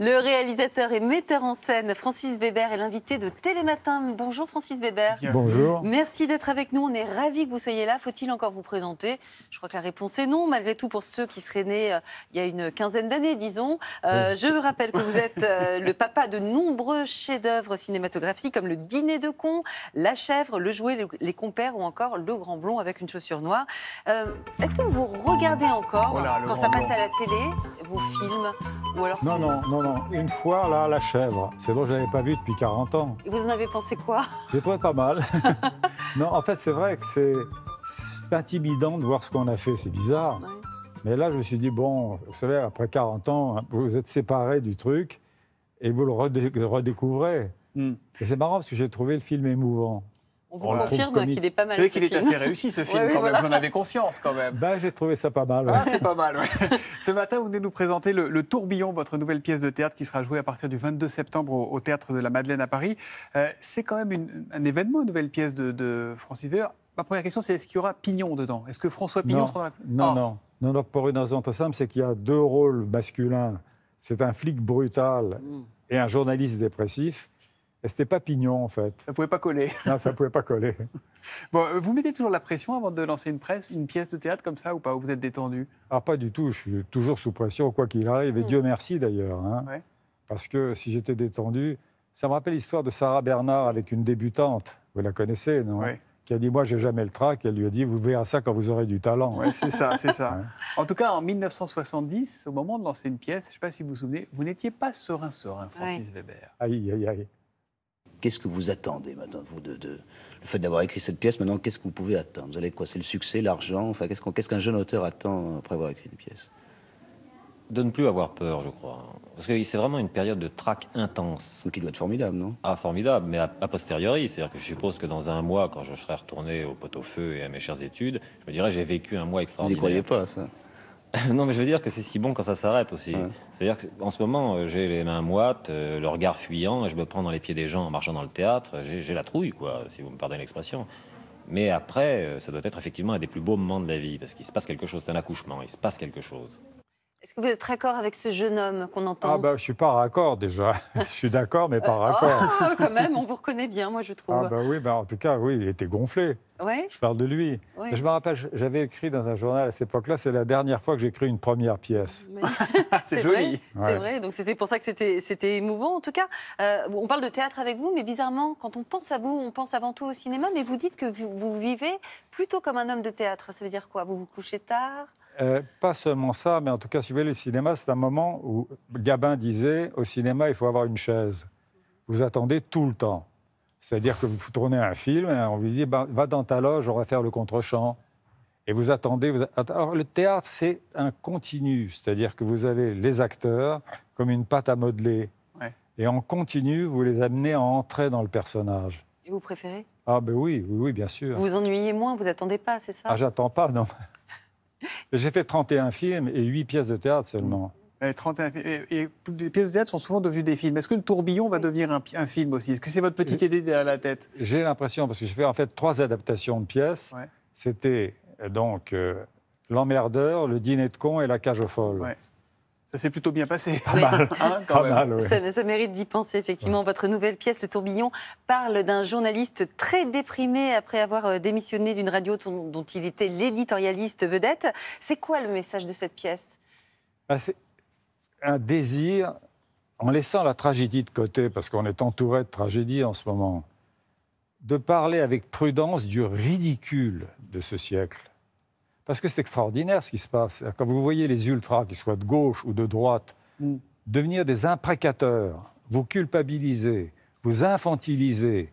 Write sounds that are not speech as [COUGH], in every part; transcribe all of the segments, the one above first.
Le réalisateur et metteur en scène Francis Weber est l'invité de Télématin. Bonjour Francis Weber. Bonjour. Merci d'être avec nous. On est ravis que vous soyez là. Faut-il encore vous présenter? Je crois que la réponse est non, malgré tout pour ceux qui seraient nés euh, il y a une quinzaine d'années, disons. Euh, Je vous rappelle que vous [LAUGHS] êtes euh, le papa de nombreux chefs-d'œuvre cinématographiques comme Le Dîner de con, La Chèvre, Le Jouet, Les Compères ou encore Le Grand Blond avec une chaussure noire. Euh, Est-ce que vous regardez encore Oh quand ça passe Blond. à la télé vos films? Ou alors Non, non, non, non. Une fois, là, la chèvre. C'est bon, je ne l'avais pas vu depuis 40 ans. Et Vous en avez pensé quoi? J'ai trouvé pas mal. [LAUGHS] non, en fait, c'est vrai que c'est c'est intimidant de voir ce qu'on a fait. C'est bizarre. Ouais. Mais là, je me suis dit, bon, vous savez, après 40 ans, hein, vous êtes séparés du truc et vous le redé- redécouvrez. Hmm. Et c'est marrant parce que j'ai trouvé le film émouvant. On vous On confirme qu'il est pas mal. C'est vrai ce qu'il est film. assez réussi ce [LAUGHS] film Ouais, oui, quand voilà. même, vous en avez conscience quand même. Ben, j'ai trouvé ça pas mal. ouais. Ah, c'est pas mal, ouais. [LAUGHS] Ce matin, vous venez nous présenter le, Le Tourbillon, votre nouvelle pièce de théâtre qui sera jouée à partir du 22 septembre au, au Théâtre de la Madeleine à Paris. Euh, c'est quand même une- un événement, une nouvelle pièce de, de Francis Weber. Ma première question, c'est est-ce qu'il y aura Pignon dedans? Est-ce que François Pignon Non, sera dans la... non, Ah. non, non, non, pour une raison très simple, c'est qu'il y a deux rôles masculins. C'est un flic brutal Mm. et un journaliste dépressif. Et c'était pas Pignon, en fait. Ça pouvait pas coller. [LAUGHS] Non, ça pouvait pas coller. Bon, euh, vous mettez toujours la pression avant de lancer une presse, une pièce de théâtre comme ça ou pas Ou vous êtes détendu? Ah, pas du tout. Je suis toujours sous pression, quoi qu'il arrive. Et Mm. Dieu merci, d'ailleurs. hein. Ouais. Parce que si j'étais détendu... Ça me rappelle l'histoire de Sarah Bernard avec une débutante. Vous la connaissez, non? Ouais. Qui a dit, moi, j'ai jamais le trac. Elle lui a dit, vous verrez ça quand vous aurez du talent. Ouais, c'est ça, c'est ça. Ouais. En tout cas, en 1970, au moment de lancer une pièce, je ne sais pas si vous vous souvenez, vous n'étiez pas serein, serein, Francis Weber. Aïe, aïe, aïe. Qu'est-ce que vous attendez maintenant, vous, de, de- le fait d'avoir écrit cette pièce Maintenant, qu'est-ce que vous pouvez attendre? Vous allez quoi? C'est le succès, l'argent? Enfin, qu'est-ce qu'on- qu'est-ce qu'un jeune auteur attend après avoir écrit une pièce? De ne plus avoir peur, je crois. Parce que c'est vraiment une période de trac intense. Donc, il doit être formidable, non? Ah, formidable, mais a, a posteriori. C'est-à-dire que je suppose que dans un mois, quand je serai retourné au pot-au-feu et à mes chères études, je me dirais j'ai vécu un mois Vous n'y extraordinaire. croyez pas, ça? [LAUGHS] non, mais je veux dire que c'est si bon quand ça s'arrête aussi. Ouais. C'est-à-dire qu'en ce moment, euh, j'ai les mains moites, euh, le regard fuyant, et je me prends dans les pieds des gens en marchant dans le théâtre. J'ai j'ai la trouille, quoi, si vous me pardonnez l'expression. Mais après, euh, ça doit être effectivement un des plus beaux moments de la vie, parce qu'il se passe quelque chose. C'est un accouchement, il se passe quelque chose. Est-ce que vous êtes raccord avec ce jeune homme qu'on entend Ah, ben, je suis pas raccord, déjà. [LAUGHS] je suis d'accord, mais pas raccord. [LAUGHS] Ah, quand même, on vous reconnaît bien, moi je trouve. Ah, ben oui, ben, en tout cas, oui, il était gonflé. Ouais, Je parle de lui. ouais. Je me rappelle, j'avais écrit dans un journal à cette époque-là, c'est la dernière fois que j'ai écrit une première pièce. [LAUGHS] C'est vrai, joli. C'est vrai, donc c'était pour ça que c'était c'était émouvant. En tout cas, euh, on parle de théâtre avec vous, mais bizarrement, quand on pense à vous, on pense avant tout au cinéma. Mais vous dites que vous, vous vivez plutôt comme un homme de théâtre. Ça veut dire quoi? Vous vous couchez tard? Euh, pas seulement ça, mais en tout cas, si vous voulez, le cinéma, c'est un moment où Gabin disait au cinéma, il faut avoir une chaise. Vous attendez tout le temps. C'est-à-dire que vous tournez un film, et on vous dit, ben, va dans ta loge, on va faire le contre-champ. Et vous attendez. Vous... Alors, le théâtre, c'est un continu. C'est-à-dire que vous avez les acteurs comme une pâte à modeler. Ouais. Et en continu, vous les amenez à entrer dans le personnage. Et vous préférez? Ah, ben oui, oui, oui, bien sûr. Vous vous ennuyez moins, vous attendez pas, c'est ça? Ah, j'attends pas, non. J'ai fait 31 films et 8 pièces de théâtre seulement. Et 31 fi- et, et les pièces de théâtre sont souvent devenues des films. Est-ce que le tourbillon va devenir un, film aussi? Est-ce que c'est votre petite idée derrière la tête? J'ai l'impression, parce que j'ai fait en fait trois adaptations de pièces. Ouais. C'était euh, donc euh, L'emmerdeur, Le dîner de con et La cage aux folles. Ouais. Ça s'est plutôt bien passé. [LAUGHS] Oui. Hein, quand Pas mal, oui. Ça, ça mérite d'y penser, effectivement. Votre nouvelle pièce, Le Tourbillon, parle d'un journaliste très déprimé après avoir euh, démissionné d'une radio dont, il était l'éditorialiste vedette. C'est quoi le message de cette pièce? Ah, C'est un désir, en laissant la tragédie de côté, parce qu'on est entouré de tragédies en ce moment, de parler avec prudence du ridicule de ce siècle. Parce que c'est extraordinaire ce qui se passe. Quand vous voyez les ultras, qu'ils soient de gauche ou de droite, Mm. devenir des imprécateurs, vous culpabiliser, vous infantiliser.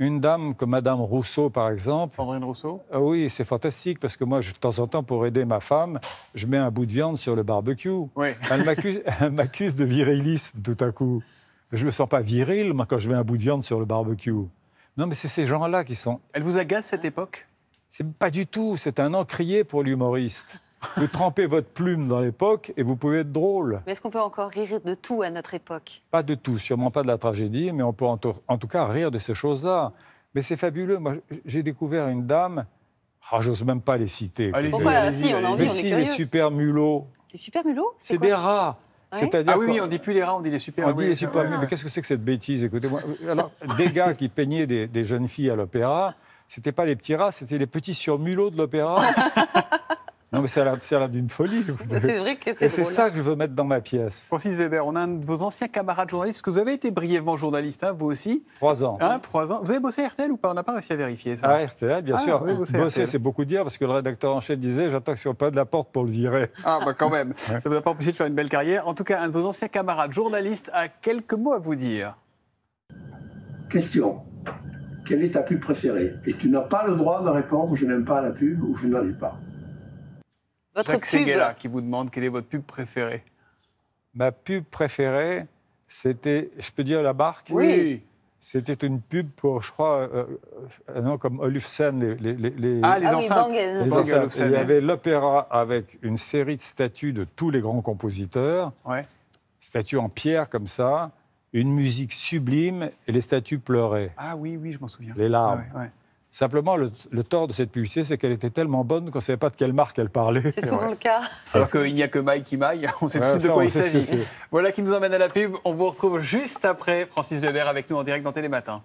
Une dame comme Madame Rousseau, par exemple, Sandrine Rousseau? Ah oui, c'est fantastique parce que moi, je- de temps en temps, pour aider ma femme, je mets un bout de viande sur le barbecue. Oui. [LAUGHS] Elle m'accuse- de virilisme tout à coup. Je ne me sens pas viril, moi, quand je mets un bout de viande sur le barbecue. Non, mais c'est ces gens-là qui sont. Elle vous agace cette époque? C'est pas du tout. C'est un encrier pour l'humoriste. Vous trempez votre plume dans l'époque et vous pouvez être drôle. Mais est-ce qu'on peut encore rire de tout à notre époque? Pas de tout, sûrement pas de la tragédie, mais on peut en, to- en tout cas rire de ces choses-là. Mais c'est fabuleux. Moi, j'ai découvert une dame. Ah, j'ose même pas les citer. Allez-y, Pourquoi Si, on a envie, Mais on est si, curieux. les super mulots, Les super mulots c'est des rats. C'est-à-dire Ah oui, oui, on dit plus les rats, on dit les super on dit les super ouais. mais qu'est-ce que c'est que cette bêtise? Écoutez-moi. Alors, des gars qui peignaient des, des jeunes filles à l'opéra, c'était pas les petits rats, c'était les petits surmulots de l'opéra. [LAUGHS] non, mais ça a l'air- d'une folie. C'est vrai que Et c'est c'est drôle. ça que je veux mettre dans ma pièce. Francis Weber, on a un de vos anciens camarades journalistes, parce que vous avez été brièvement journaliste, hein, vous aussi, Trois ans. hein, trois ans. Vous avez bossé à RTL ou pas? On n'a pas réussi à vérifier ça. À RTL, bien Ah, sûr. oui, bosser c'est beaucoup dire, parce que le rédacteur en chef disait J'attends que sur pas de la porte pour le virer. Ah, bah quand même. [LAUGHS] Ça ne vous a pas empêché de faire une belle carrière. En tout cas, un de vos anciens camarades journalistes a quelques mots à vous dire. Question. Quelle est ta pub préférée? Et tu n'as pas le droit de répondre je n'aime pas la pub ou je n'en ai pas. Votre Jacques pub, Seguela qui vous demande quelle est votre pub préférée. Ma pub préférée, c'était, je peux dire la marque? C'était une pub pour, je crois, euh, euh, non, comme Olufsen, les, les, les, les- Ah, les Ah oui, enceintes. Bang, les enceintes. Il y avait l'opéra avec une série de statues de tous les grands compositeurs, Ouais. statues en pierre comme ça, une musique sublime, et les statues pleuraient. Ah oui, oui, je m'en souviens. Les larmes. Ah ouais, ouais. Simplement, le, le tort de cette publicité, c'est qu'elle était tellement bonne qu'on ne savait pas de quelle marque elle parlait. c'est souvent le cas. [LAUGHS] Alors qu'il n'y a que Mike qui maille, [LAUGHS] on sait Ouais, tout de quoi il s'agit. Voilà qui nous emmène à la pub. On vous retrouve juste après Francis Weber avec nous en direct dans Télématin.